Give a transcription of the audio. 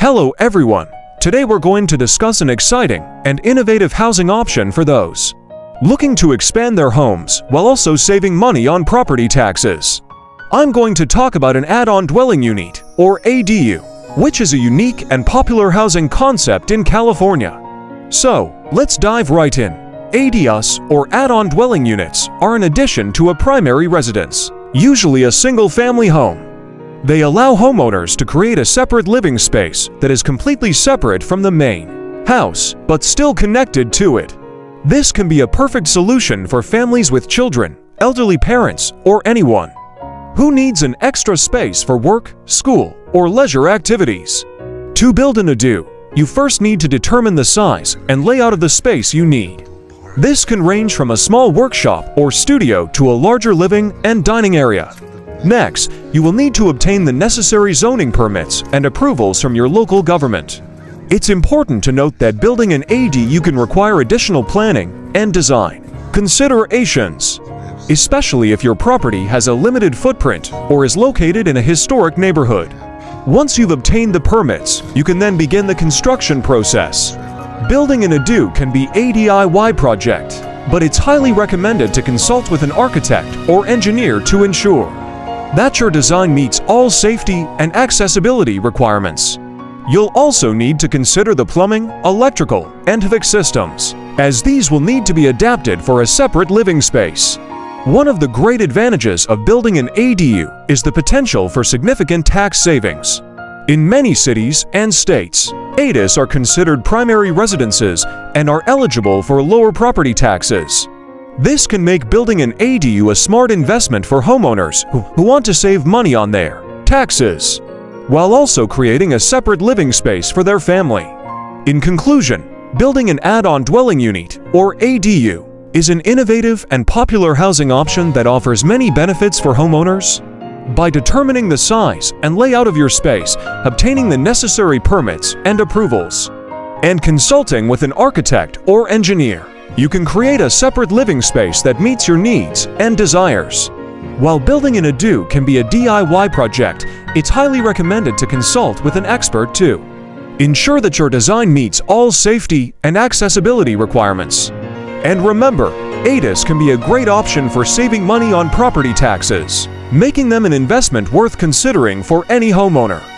Hello everyone! Today we're going to discuss an exciting and innovative housing option for those looking to expand their homes while also saving money on property taxes. I'm going to talk about an add-on dwelling unit, or ADU, which is a unique and popular housing concept in California. So, let's dive right in. ADUs, or add-on dwelling units, are an addition to a primary residence, usually a single-family home. They allow homeowners to create a separate living space that is completely separate from the main house, but still connected to it. This can be a perfect solution for families with children, elderly parents, or anyone who needs an extra space for work, school, or leisure activities. To build an ADU, you first need to determine the size and layout of the space you need. This can range from a small workshop or studio to a larger living and dining area. Next, you will need to obtain the necessary zoning permits and approvals from your local government. It's important to note that building an ADU can require additional planning and design considerations, especially if your property has a limited footprint or is located in a historic neighborhood. Once you've obtained the permits, you can then begin the construction process. Building an ADU can be a DIY project, but it's highly recommended to consult with an architect or engineer to ensure that your design meets all safety and accessibility requirements. You'll also need to consider the plumbing, electrical, and HVAC systems, as these will need to be adapted for a separate living space. One of the great advantages of building an ADU is the potential for significant tax savings. In many cities and states, ADUs are considered primary residences and are eligible for lower property taxes. This can make building an ADU a smart investment for homeowners who, want to save money on their taxes, while also creating a separate living space for their family. In conclusion, building an add-on dwelling unit, or ADU, is an innovative and popular housing option that offers many benefits for homeowners. By determining the size and layout of your space, obtaining the necessary permits and approvals, and consulting with an architect or engineer, you can create a separate living space that meets your needs and desires. While building an ADU can be a DIY project, it's highly recommended to consult with an expert too. Ensure that your design meets all safety and accessibility requirements. And remember, ADUs can be a great option for saving money on property taxes, making them an investment worth considering for any homeowner.